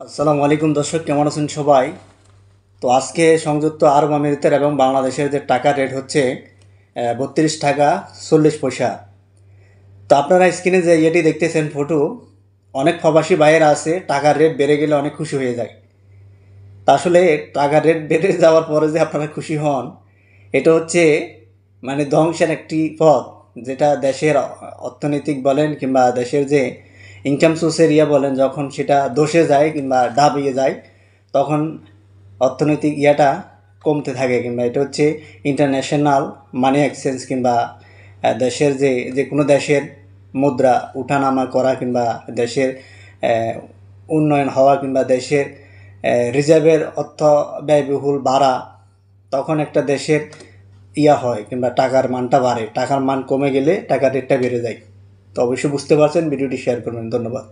আসসালামু আলাইকুম দর্শক, কেমন আছেন সবাই? তো আজকে সংযুক্ত আরব আমিরাতের এবং বাংলাদেশের যে টাকার রেট হচ্ছে বত্রিশ টাকা চল্লিশ পয়সা। তো আপনারা স্ক্রিনে যে ইয়েটি দেখতেছেন ফটো অনেক প্রবাসী বাইরে আছে, টাকার রেট বেড়ে গেলে অনেক খুশি হয়ে যায়। তা আসলে টাকার রেট বেড়ে যাওয়ার পরে যে আপনারা খুশি হন, এটা হচ্ছে মানে ধ্বংসের একটি পথ, যেটা দেশের অর্থনৈতিক বলেন কিংবা দেশের যে ইনকাম সোর্সের ইয়ে বলেন, যখন সেটা দোষে যায় কিংবা ডাবিয়ে যায়, তখন অর্থনৈতিক ইয়াটা কমতে থাকে কিংবা এটা হচ্ছে ইন্টারন্যাশনাল মানি এক্সচেঞ্জ কিংবা দেশের যে যে কোনো দেশের মুদ্রা, উঠানামা করা কিংবা দেশের উন্নয়ন হওয়া কিংবা দেশের রিজার্ভের অর্থ ব্যয়বহুল বাড়া, তখন একটা দেশের ইয়া হয় কিংবা টাকার মানটা বাড়ে। টাকার মান কমে গেলে টাকার রেটটা বেড়ে যায়। তো অবশ্যই বুঝতে পারছেন ভিডিওটি শেয়ার করবেন ধন্যবাদ।